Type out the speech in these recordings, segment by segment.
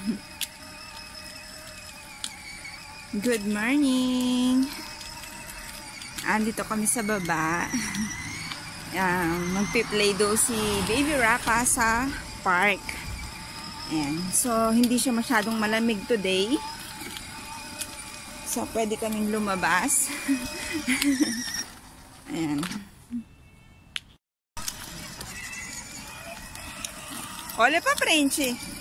Good morning! Andito kami sa baba. Um, Magpi-play daw si Baby Rapa sa park. Ayan. So, hindi siya masyadong malamig today. So, pwede kaming lumabas. Ayan. Olha pra frente.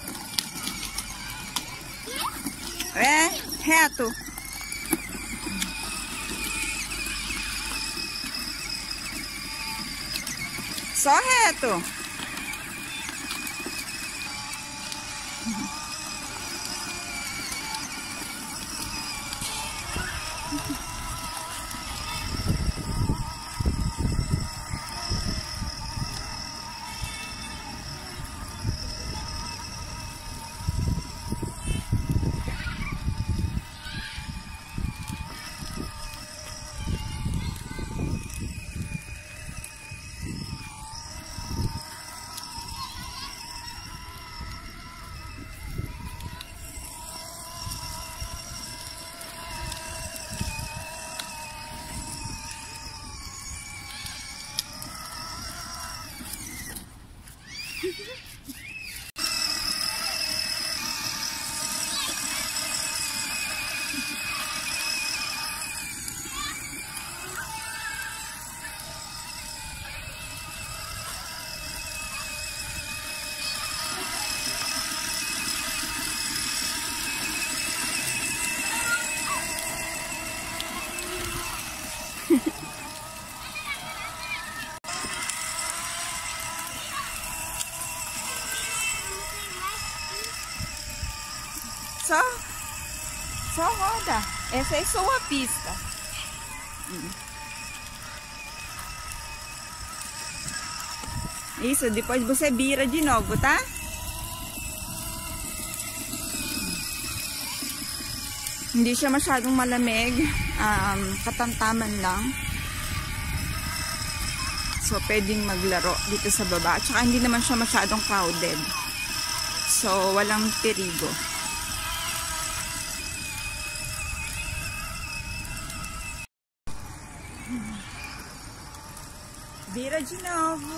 É, reto. Só reto. É só a pista. Isso, depois você vira de novo, tá? Hindi siya masyadong malamig. Um, katamtaman lang. So, pwedeng maglaro dito sa baba. At saka hindi naman siya masyadong crowded. So, walang perigo. Vira de novo.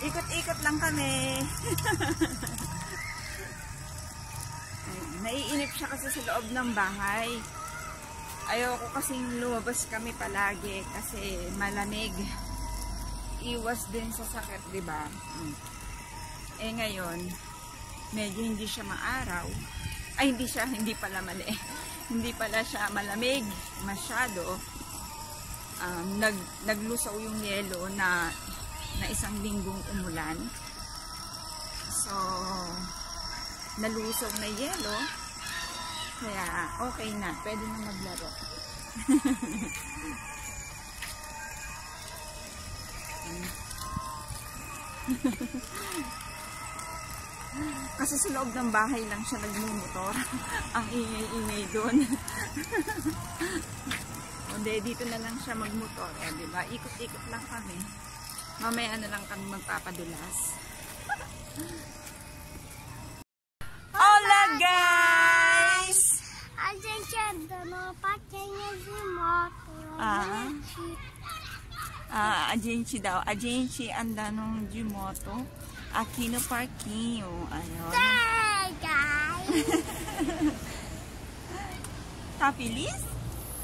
Ikot-ikot lang kami. Naiinip siya kasi sa loob ng bahay. Ayoko kasing lumabas kami palagi kasi malamig. Iwas din sa sakit, di ba? Hmm. Eh ngayon, medyo hindi siya maaraw. Ay, hindi siya, hindi pala mali. hindi pala siya malamig masyado. Um, nag, naglusaw yung yelo na na isang linggong umulan. So, nalusaw na yelo. Kaya, okay na. Pwede na maglaro. Kasi sa loob ng bahay lang siya nagmumotor. Ang ingay-ingay doon. Hindi, dito na lang siya magmotor. Eh, diba? Ikot-ikot lang kami. Mamaya na lang kami magpapadulas. Hola guys! A gente andando patinha de moto. Ah. Ah, a gente daw, a gente andando de moto aqui no parquinho. Ayun. Hey guys! Tá feliz?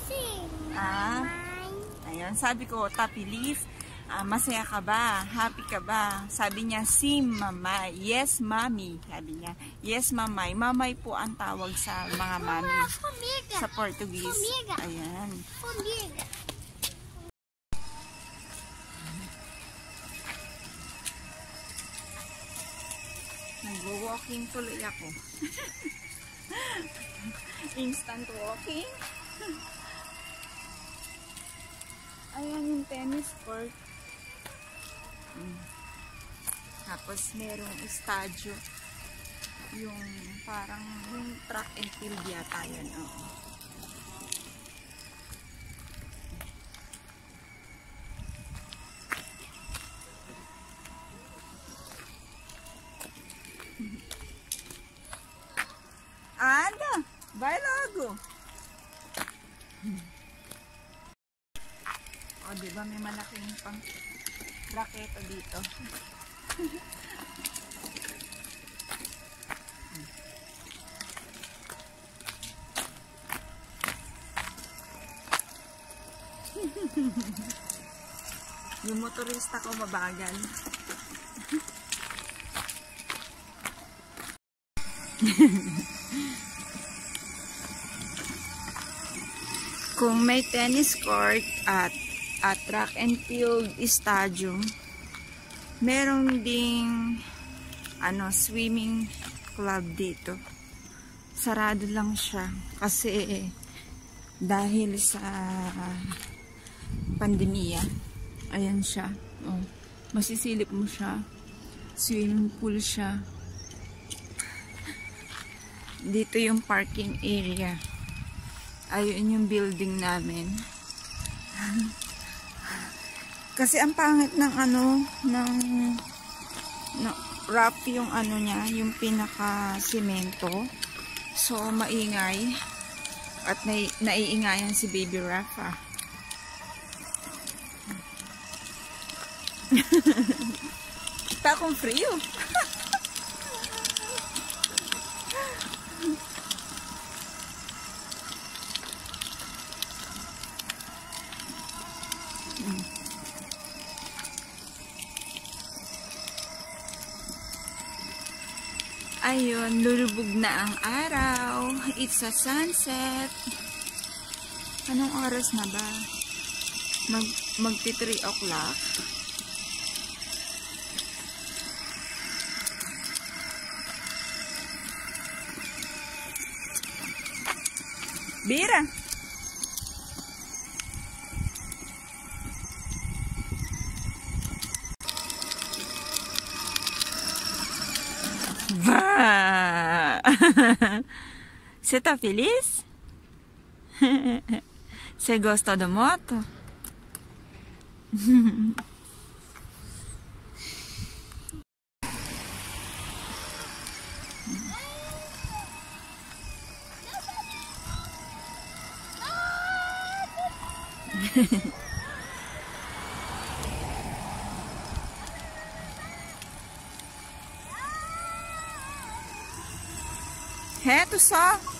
Sim, Ah. mamãe. Ayun, sabi ko, tá feliz? Ah, masaya ka ba? Happy ka ba? Sabi niya, sim, mamay. Yes, mami. Sabi niya, yes, mamay. Mamay po ang tawag sa mga mami formiga. sa Portuguese. Ayan. Formiga. Nag-walking tuloy ako. Instant walking. Ayan yung tennis court. Mm. Tapos merong estadyo. Yung parang yung track and field yata yun. Oo. Malaking pang raketo dito. Yung motorista ko mabagal. Kung may tennis court at, at track and field stadium, merong ding ano, swimming club dito. Sarado lang siya kasi dahil sa pandemya. Ayan siya. Oh. Masisilip mo siya. Swimming pool siya. Dito yung parking area. Ayun yung building namin. Kasi ang pangit ng ano, ng no, rough yung ano niya, yung pinaka semento. So, maingay. At nai naiingayan si Baby Rafa. Tá com frio? Ayun, lulubog na ang araw. It's a sunset. Anong oras na ba? Mag, magti 3 o'clock. Bira. Você tá feliz? Você gostou da moto? Reto só.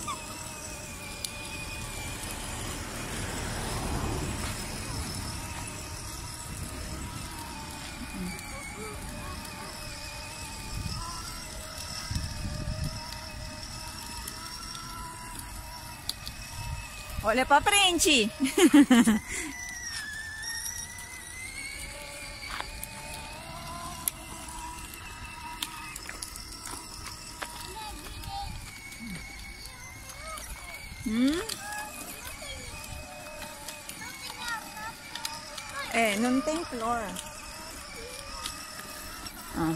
Olha pra frente. Hmm? Eh, não tem flor. Ah.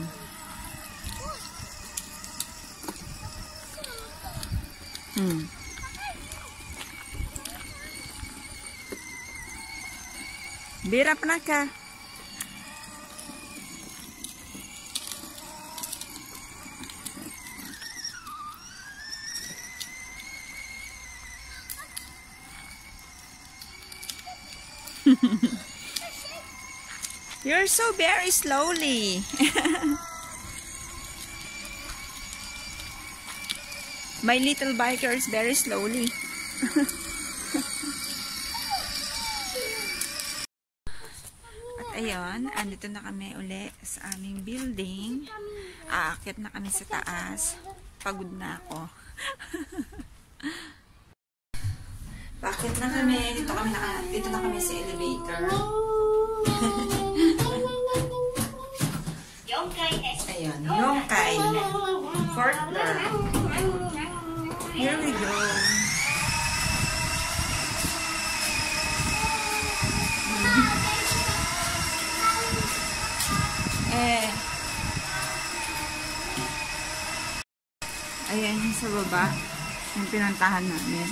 Hmm. Bira pa na ka. You're so very slowly. My little biker is very slowly. ayun, andito na kami uli sa aming building. Aakit na kami sa taas. Pagod na ako. Bakit na kami? Dito kami na, dito na kami sa elevator. Ayun, yung kay fourth floor. Here we go. Eh. Ayan sa baba. Yung pinuntahan namin.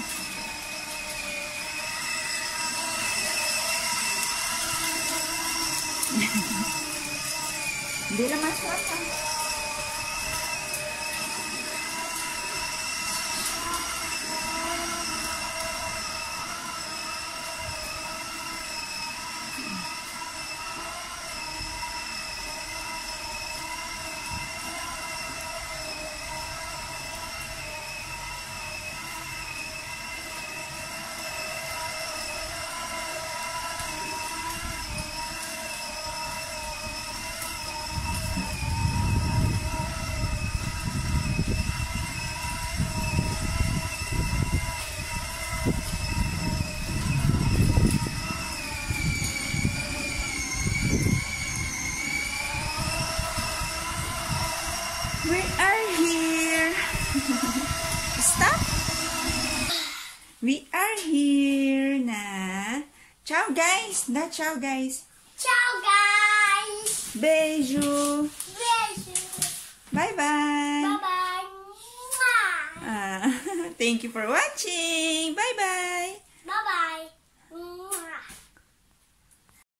Hindi naman siya. We are here na. Ciao guys. Na ciao guys. Ciao, guys. Beijo. Beijo. Bye bye. Bye-bye. Mwah. Ah, thank you for watching. Bye bye.